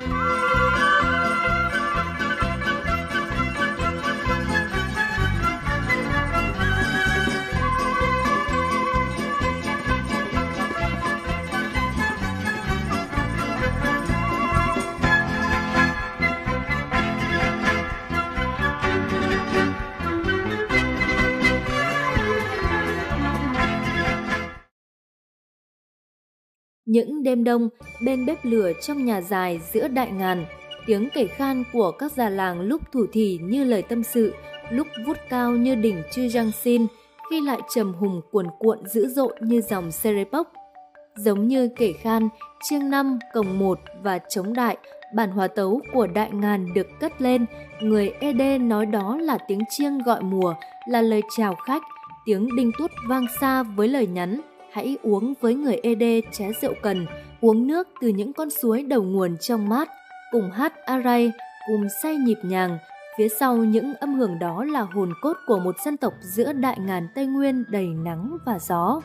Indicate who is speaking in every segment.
Speaker 1: Música Những đêm đông, bên bếp lửa trong nhà dài giữa đại ngàn, tiếng kể khan của các già làng lúc thủ thỉ như lời tâm sự, lúc vút cao như đỉnh Chư Giang Xin, khi lại trầm hùng cuồn cuộn dữ dội như dòng Serepok. Giống như kể khan, chiêng năm, cổng một và chống đại, bản hòa tấu của đại ngàn được cất lên, người Ed nói đó là tiếng chiêng gọi mùa, là lời chào khách, tiếng đinh tút vang xa với lời nhắn hãy uống với người Ede ché rượu cần, uống nước từ những con suối đầu nguồn trong mát, cùng hát aray, cùng say nhịp nhàng. Phía sau những âm hưởng đó là hồn cốt của một dân tộc giữa đại ngàn Tây Nguyên đầy nắng và gió.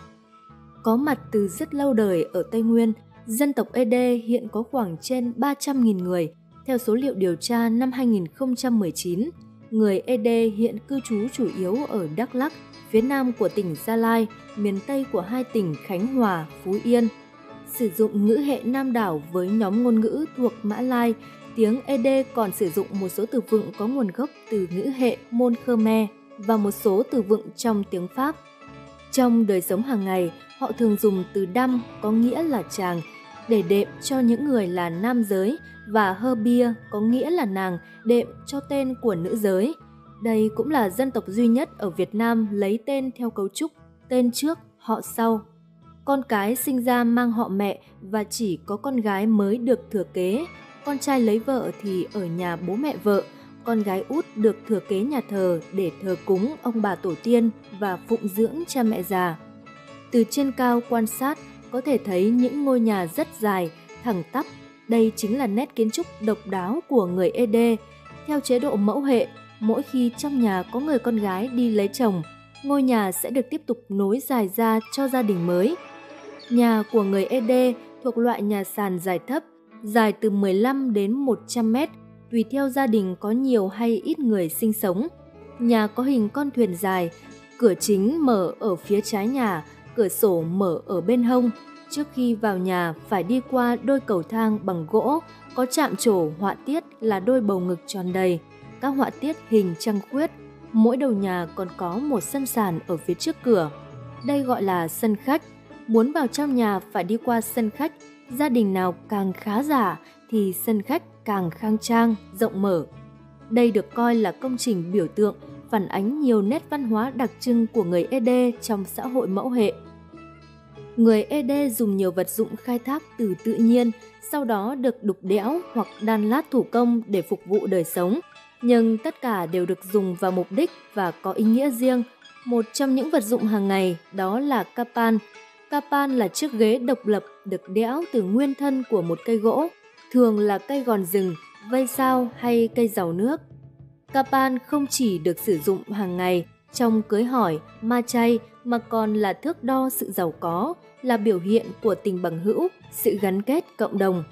Speaker 1: Có mặt từ rất lâu đời ở Tây Nguyên, dân tộc Ede hiện có khoảng trên 300.000 người. Theo số liệu điều tra năm 2019, người Ede hiện cư trú chủ yếu ở Đắk Lắk, phía nam của tỉnh Gia Lai, miền tây của hai tỉnh Khánh Hòa, Phú Yên. Sử dụng ngữ hệ Nam đảo với nhóm ngôn ngữ thuộc Mã Lai, tiếng ed còn sử dụng một số từ vựng có nguồn gốc từ ngữ hệ Môn Khmer và một số từ vựng trong tiếng Pháp. Trong đời sống hàng ngày, họ thường dùng từ đăm có nghĩa là chàng để đệm cho những người là nam giới và hơ bia có nghĩa là nàng đệm cho tên của nữ giới. Đây cũng là dân tộc duy nhất ở Việt Nam lấy tên theo cấu trúc tên trước, họ sau. Con cái sinh ra mang họ mẹ và chỉ có con gái mới được thừa kế. Con trai lấy vợ thì ở nhà bố mẹ vợ, con gái út được thừa kế nhà thờ để thờ cúng ông bà tổ tiên và phụng dưỡng cha mẹ già. Từ trên cao quan sát có thể thấy những ngôi nhà rất dài, thẳng tắp. Đây chính là nét kiến trúc độc đáo của người Ede. Theo chế độ mẫu hệ, mỗi khi trong nhà có người con gái đi lấy chồng, ngôi nhà sẽ được tiếp tục nối dài ra cho gia đình mới. Nhà của người Ede thuộc loại nhà sàn dài thấp, dài từ 15 đến 100 mét, tùy theo gia đình có nhiều hay ít người sinh sống. Nhà có hình con thuyền dài, cửa chính mở ở phía trái nhà, cửa sổ mở ở bên hông. Trước khi vào nhà phải đi qua đôi cầu thang bằng gỗ, có chạm trổ họa tiết là đôi bầu ngực tròn đầy, các họa tiết hình trăng khuyết. Mỗi đầu nhà còn có một sân sàn ở phía trước cửa. Đây gọi là sân khách. Muốn vào trong nhà phải đi qua sân khách. Gia đình nào càng khá giả thì sân khách càng khang trang, rộng mở. Đây được coi là công trình biểu tượng phản ánh nhiều nét văn hóa đặc trưng của người Ede trong xã hội mẫu hệ. Người Ede dùng nhiều vật dụng khai thác từ tự nhiên, sau đó được đục đẽo hoặc đan lát thủ công để phục vụ đời sống nhưng tất cả đều được dùng vào mục đích và có ý nghĩa riêng. Một trong những vật dụng hàng ngày đó là capan. Capan là chiếc ghế độc lập được đẽo từ nguyên thân của một cây gỗ, thường là cây gòn rừng, vây sao hay cây rào nước. Capan không chỉ được sử dụng hàng ngày trong cưới hỏi, ma chay mà còn là thước đo sự giàu có, là biểu hiện của tình bằng hữu, sự gắn kết cộng đồng.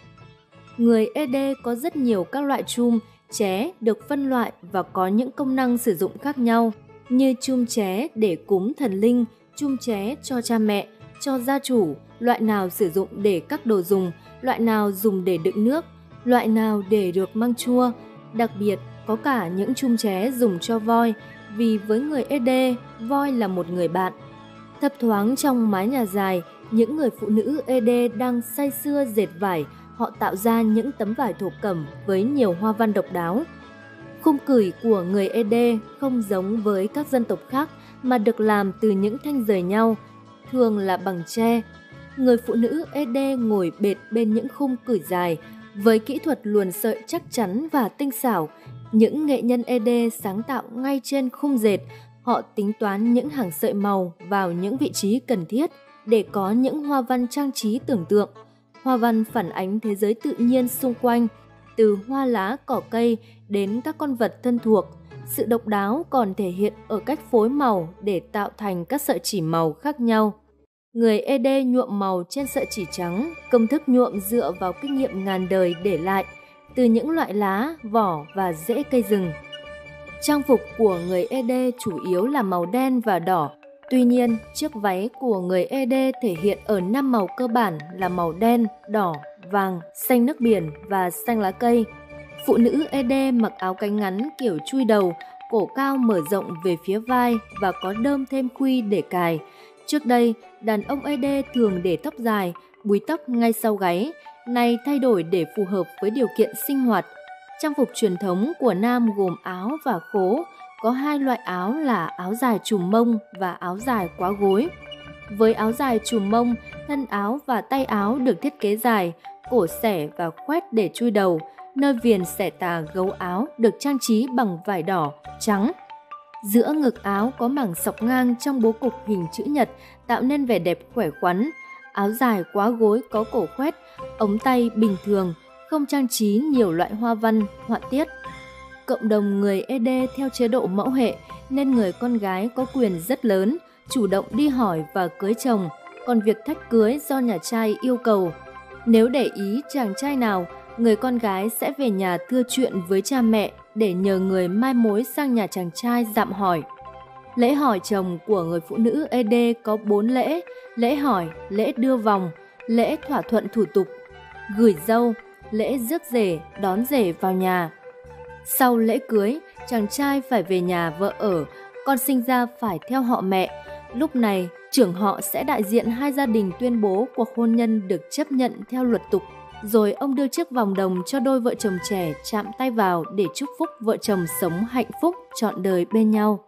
Speaker 1: Người Ede có rất nhiều các loại chum Ché được phân loại và có những công năng sử dụng khác nhau như chum ché để cúng thần linh, chum ché cho cha mẹ, cho gia chủ, loại nào sử dụng để các đồ dùng, loại nào dùng để đựng nước, loại nào để được măng chua. Đặc biệt, có cả những chum ché dùng cho voi, vì với người Ed, voi là một người bạn. Thấp thoáng trong mái nhà dài, những người phụ nữ Ed đang say sưa dệt vải họ tạo ra những tấm vải thổ cẩm với nhiều hoa văn độc đáo. Khung cửi của người Ede không giống với các dân tộc khác mà được làm từ những thanh rời nhau, thường là bằng tre. Người phụ nữ Ede ngồi bệt bên những khung cửi dài, với kỹ thuật luồn sợi chắc chắn và tinh xảo, những nghệ nhân Ede sáng tạo ngay trên khung dệt, họ tính toán những hàng sợi màu vào những vị trí cần thiết để có những hoa văn trang trí tưởng tượng. Hoa văn phản ánh thế giới tự nhiên xung quanh, từ hoa lá cỏ cây đến các con vật thân thuộc. Sự độc đáo còn thể hiện ở cách phối màu để tạo thành các sợi chỉ màu khác nhau. Người Ed nhuộm màu trên sợi chỉ trắng, công thức nhuộm dựa vào kinh nghiệm ngàn đời để lại, từ những loại lá, vỏ và rễ cây rừng. Trang phục của người Ed chủ yếu là màu đen và đỏ. Tuy nhiên, chiếc váy của người Ed thể hiện ở năm màu cơ bản là màu đen, đỏ, vàng, xanh nước biển và xanh lá cây. Phụ nữ Ed mặc áo cánh ngắn kiểu chui đầu, cổ cao mở rộng về phía vai và có đơm thêm khuy để cài. Trước đây, đàn ông Ed thường để tóc dài, búi tóc ngay sau gáy, nay thay đổi để phù hợp với điều kiện sinh hoạt. Trang phục truyền thống của nam gồm áo và khố, có hai loại áo là áo dài trùm mông và áo dài quá gối. Với áo dài trùm mông, thân áo và tay áo được thiết kế dài, cổ xẻ và khoét để chui đầu, nơi viền xẻ tà gấu áo được trang trí bằng vải đỏ, trắng. Giữa ngực áo có mảng sọc ngang trong bố cục hình chữ nhật tạo nên vẻ đẹp khỏe khoắn. Áo dài quá gối có cổ khoét, ống tay bình thường, không trang trí nhiều loại hoa văn, họa tiết. Cộng đồng người ED theo chế độ mẫu hệ nên người con gái có quyền rất lớn, chủ động đi hỏi và cưới chồng, còn việc thách cưới do nhà trai yêu cầu. Nếu để ý chàng trai nào, người con gái sẽ về nhà thưa chuyện với cha mẹ để nhờ người mai mối sang nhà chàng trai dạm hỏi. Lễ hỏi chồng của người phụ nữ ED có 4 lễ, lễ hỏi, lễ đưa vòng, lễ thỏa thuận thủ tục, gửi dâu, lễ rước rể, đón rể vào nhà. Sau lễ cưới, chàng trai phải về nhà vợ ở, con sinh ra phải theo họ mẹ. Lúc này, trưởng họ sẽ đại diện hai gia đình tuyên bố cuộc hôn nhân được chấp nhận theo luật tục. Rồi ông đưa chiếc vòng đồng cho đôi vợ chồng trẻ chạm tay vào để chúc phúc vợ chồng sống hạnh phúc trọn đời bên nhau.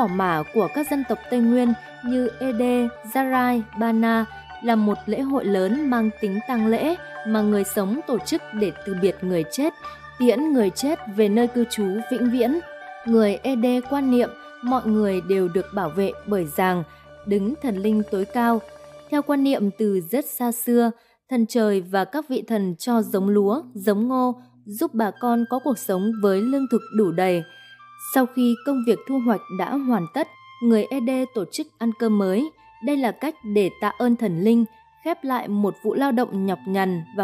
Speaker 1: Bỏ mả của các dân tộc Tây Nguyên như Ede, Zarai, Bana là một lễ hội lớn mang tính tang lễ mà người sống tổ chức để từ biệt người chết, tiễn người chết về nơi cư trú vĩnh viễn. Người Ede quan niệm mọi người đều được bảo vệ bởi giàng, đứng thần linh tối cao. Theo quan niệm từ rất xa xưa, thần trời và các vị thần cho giống lúa, giống ngô, giúp bà con có cuộc sống với lương thực đủ đầy. Sau khi công việc thu hoạch đã hoàn tất, người ED tổ chức ăn cơm mới. Đây là cách để tạ ơn thần linh, khép lại một vụ lao động nhọc nhằn và